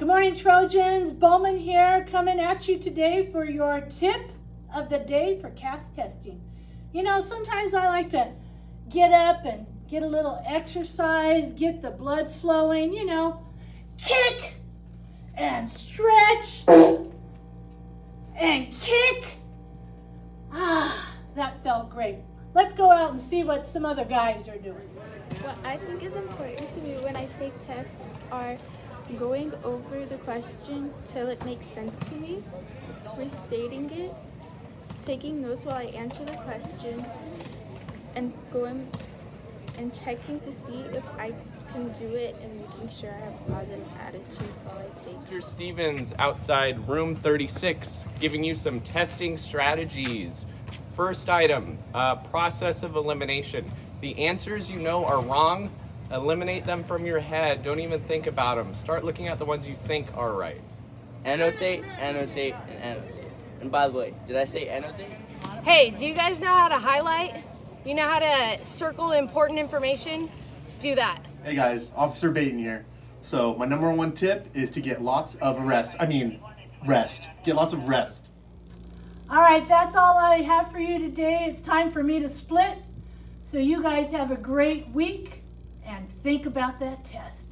Good morning, Trojans. Bowman here, coming at you today for your tip of the day for CAASPP testing. You know, sometimes I like to get up and get a little exercise, get the blood flowing, you know, kick and stretch and kick. Ah, that felt great. Let's go out and see what some other guys are doing. What I think is important to me when I take tests are going over the question till it makes sense to me, restating it, taking notes while I answer the question, and going and checking to see if I can do it and making sure I have a positive attitude while I take it. Mr. Stevens outside room 36 giving you some testing strategies. First item, uh, process of elimination. The answers you know are wrong, eliminate them from your head. Don't even think about them. Start looking at the ones you think are right. Annotate, annotate, and annotate. And by the way, did I say annotate? Hey, do you guys know how to highlight? You know how to circle important information? Do that. Hey guys, Officer Baton here. So my number one tip is to get lots of rest. I mean, rest. Get lots of rest. All right, that's all I have for you today. It's time for me to split. So you guys have a great week and think about that test.